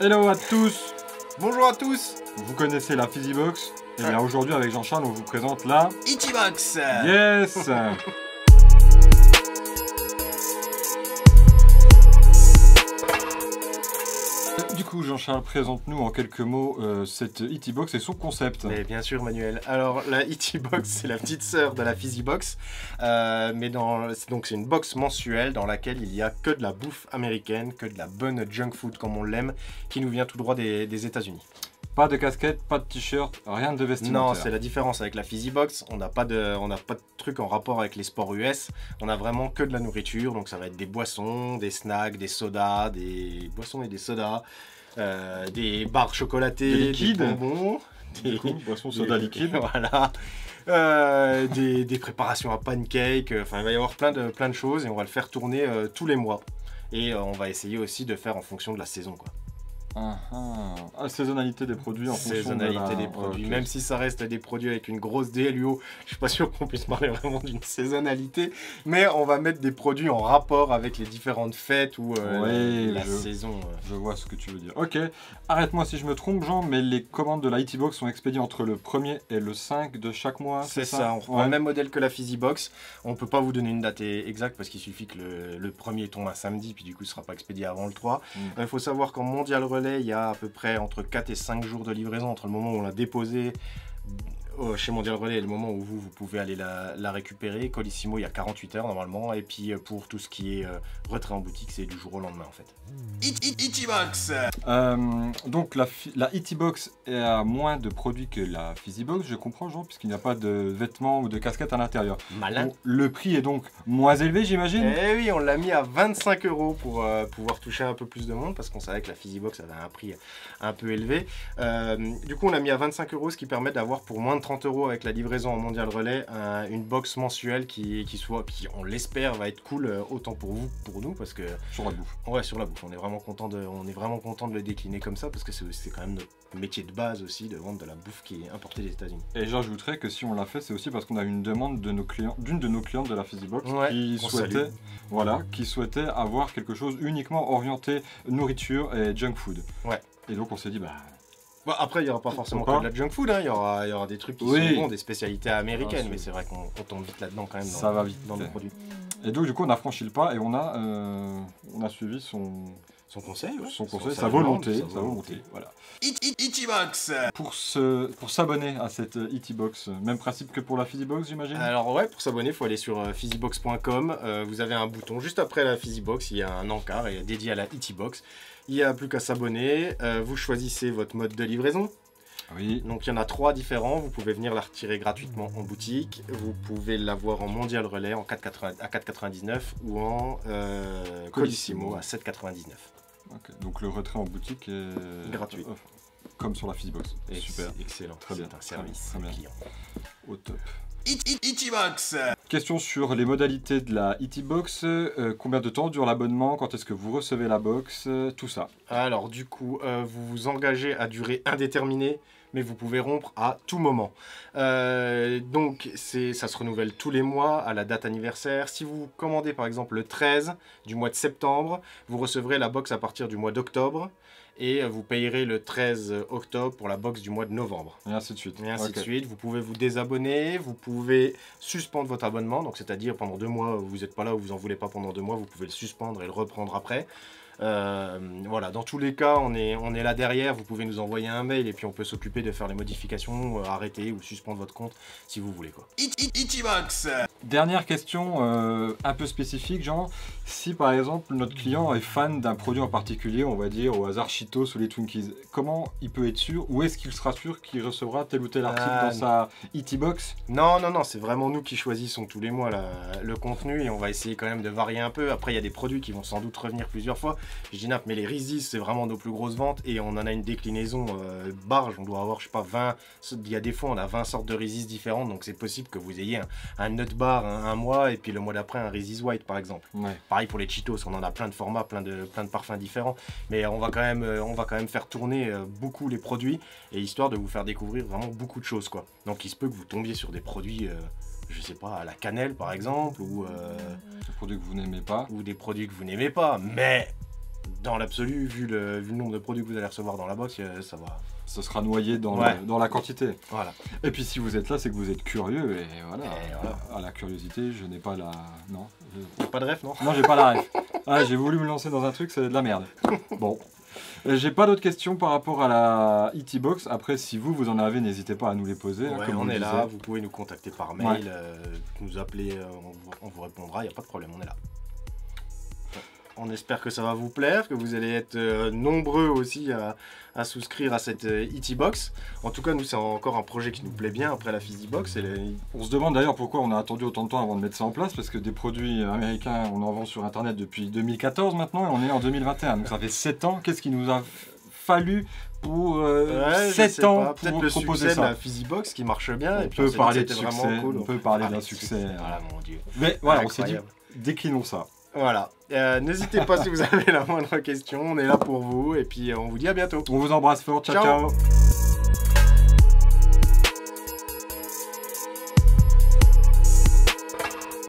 Hello à tous. Bonjour à tous. Vous connaissez la Physibox? Et bien aujourd'hui avec Jean-Charles on vous présente la... Ichibox Yes Du coup Jean-Charles présente-nous en quelques mots euh, cette Itibox et son concept. Mais bien sûr Manuel. Alors la Itibox c'est la petite sœur de la Physibox. Euh, mais donc c'est une box mensuelle dans laquelle il y a que de la bouffe américaine, que de la bonne junk food comme on l'aime, qui nous vient tout droit des, des États-Unis. Pas de casquette, pas de t-shirt, rien de vestimentaire. Non, c'est la différence avec la Physibox. On n'a pas de, on n'a pas de truc en rapport avec les sports US. On a vraiment que de la nourriture. Donc ça va être des boissons, des snacks, des sodas, des boissons et des sodas, euh, des barres chocolatées, Des liquides. bonbons, Du coup, boisson soda liquide. voilà. Euh, des, des préparations à pancakes. Enfin, il va y avoir plein de, plein de choses et on va le faire tourner euh, tous les mois. Et euh, on va essayer aussi de faire en fonction de la saison, quoi. Ah, ah. Ah, saisonnalité des produits en fonction de saisonnalité la- des produits. Même si ça reste des produits avec une grosse DLUO, je suis pas sûr qu'on puisse parler vraiment d'une saisonnalité, mais on va mettre des produits en rapport avec les différentes fêtes ou euh, Ouais, la je- saison. euh. Je vois ce que tu veux dire. Ok, arrête-moi si je me trompe, Jean, mais les commandes de la Box sont expédiées entre le 1er et le 5 de chaque mois, C'est ça, on reprend Ouais. le même modèle que la Physibox. On peut pas vous donner une date exacte parce qu'il suffit que le, le premier tombe un samedi, puis du coup, il sera pas expédié avant le 3. Mm. Il faut savoir qu'en Mondial Relais, il y a à peu près entre 4 et 5 jours de livraison entre le moment où on l'a déposé euh, chez Mondial Relais le moment où vous, vous pouvez aller la, la récupérer. Colissimo, il y a 48 heures normalement. Et puis euh, pour tout ce qui est euh, retrait en boutique, c'est du jour au lendemain en fait. Ichibox Euh, donc la, la Box a moins de produits que la Box, je comprends, Jean, puisqu'il n'y a pas de vêtements ou de casquettes à l'intérieur. Malin. Bon, le prix est donc moins élevé, j'imagine? Eh oui, on l'a mis à 25 euros pour euh, pouvoir toucher un peu plus de monde parce qu'on savait que la Physibox avait un prix un peu élevé. Euh, du coup, on l'a mis à 25 euros, ce qui permet d'avoir pour moins de 30 euros avec la livraison en mondial relais un- une box mensuelle qui, qui soit, qui on l'espère va être cool euh, autant pour vous que pour nous parce que Sur la bouffe. ouais sur la bouffe, on est vraiment content de, on est vraiment content de le décliner comme ça parce que c'est quand même notre métier de base aussi de vendre de la bouffe qui est importée des États-Unis. Et j'ajouterais que si on l'a fait, c'est aussi parce qu'on a eu une demande de nos clients, d'une de nos clientes de la Box Ouais, qui souhaitait, voilà, qui souhaitait avoir quelque chose uniquement orienté nourriture et junk food. Ouais. Et donc on s'est dit bah Bon, après, il n'y aura pas forcément que de la junk food, hein. il, y aura, il y aura des trucs qui Oui. sont bons, des spécialités américaines, Ah, mais c'est- vrai qu'on on tombe vite là-dedans quand même dans, Ça va vite. dans nos produits. Et donc du coup on a franchi le pas et on a, euh, on a suivi son, Son conseil, ouais. son conseil, sa volonté, sa sa volonté, voilà. Ichibox Pour se, pour s'abonner à cette Box, même principe que pour la Box j'imagine? Alors ouais, pour s'abonner, il faut aller sur euh, physibox.com. Euh, vous avez un bouton juste après la Physibox, il y a un encart et dédié à la Itibox. Il n'y a plus qu'à s'abonner. Euh, vous choisissez votre mode de livraison. Oui. Donc il y en a trois différents. Vous pouvez venir la retirer gratuitement en boutique. Vous pouvez l'avoir en mondial relais en 4,80 à 4,99 ou en euh. Colissimo à 7,99. Donc le retrait en boutique est Gratuit. comme sur la Box. Et Super. Excellent. Très bien, un service très bien. client. Au top. Question sur les modalités de la Box. Euh, combien de temps dure l'abonnement? Quand est-ce que vous recevez la box? Euh, Tout ça. Alors du coup, euh, vous vous engagez à durée indéterminée, mais vous pouvez rompre à tout moment. Euh, donc c'est, ça se renouvelle tous les mois à la date anniversaire. Si vous commandez par exemple le 13 du mois de septembre, vous recevrez la box à partir du mois d'octobre. Et euh, vous payerez le 13 octobre pour la box du mois de novembre. Et ainsi de suite. Et ainsi de suite. Vous pouvez vous désabonner, vous pouvez suspendre votre abonnement. Donc, c'est-à-dire pendant deux mois, vous n'êtes pas là ou vous en voulez pas pendant deux mois, vous pouvez le suspendre et le reprendre après. Euh, voilà, dans tous les cas, on est, on est là derrière. Vous pouvez nous envoyer un mail et puis on peut s'occuper de faire les modifications, euh, arrêter ou suspendre votre compte si vous voulez. Quoi. Ichibox Dernière question euh, un peu spécifique, genre, si par exemple notre client est fan d'un produit en particulier, on va dire au hasard Cheetos ou les Twinkies, comment il peut être sûr, ou est-ce qu'il sera sûr qu'il recevra tel ou tel article dans sa E.T. Box Non, non, non, c'est vraiment nous qui choisissons tous les mois la- le contenu et on va essayer quand même de varier un peu. Après, il y a des produits qui vont sans doute revenir plusieurs fois. Je dis nappe, mais les Reese's, c'est vraiment nos plus grosses ventes et on en a une déclinaison euh, barge. On doit avoir, je sais pas, 20. Il y a des fois, on a 20 sortes de Reese's différentes, donc c'est possible que vous ayez un, un nut bar un, un mois et puis le mois d'après un Reese's White par exemple. Ouais. Pareil pour les Cheetos, on en a plein de formats, plein de, plein de parfums différents. Mais on va quand même, euh, on va quand même faire tourner euh, beaucoup les produits et histoire de vous faire découvrir vraiment beaucoup de choses quoi. Donc il se peut que vous tombiez sur des produits, euh, je sais pas, à la cannelle par exemple, ou, euh, Le produit que vous n'aimez pas. ou des produits que vous n'aimez pas. Mais dans l'absolu, vu le, vu le nombre de produits que vous allez recevoir dans la box, euh, ça va. Ce sera noyé dans, Ouais. le- dans la quantité. Voilà. Et puis si vous êtes là, c'est que vous êtes curieux et voilà. Et voilà. À la curiosité, je n'ai pas la. Non. je- Pas de ref, non? Non, j'ai pas la ref. Ah, j'ai voulu me lancer dans un truc, c'est de la merde. Bon. Euh, J'ai pas d'autres questions par rapport à la ET Box. Après, si vous, vous en avez, n'hésitez pas à nous les poser. hein, Ouais, comme on est là, vous pouvez nous contacter par mail, Ouais. euh, nous appeler, on, vous, on vous répondra, il n'y a pas de problème, on est là. On espère que ça va vous plaire, que vous allez être euh, nombreux aussi à, à souscrire à cette euh, ET Box. En tout cas, nous, c'est encore un projet qui nous plaît bien après la Fizzy Box. Et les- On se demande d'ailleurs pourquoi on a attendu autant de temps avant de mettre ça en place, parce que des produits américains, on en vend sur Internet depuis 2014 maintenant, et on est en 2021. Donc ça fait 7 ans. Qu'est-ce qui nous a fallu pour euh, Ouais, je 7 sais ans pas, pour le proposer succès de ça la Fizzy Box qui marche bien. On et puis peut parler de succès, cool. on peut parler Allez, d'un succès. Ah mon dieu. Mais voilà, on s'est dit, déclinons ça. Voilà. Euh, N'hésitez pas si vous avez la moindre question, on est là pour vous. Et puis euh, on vous dit à bientôt. On vous embrasse fort, ciao. Ciao. ciao.